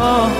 啊。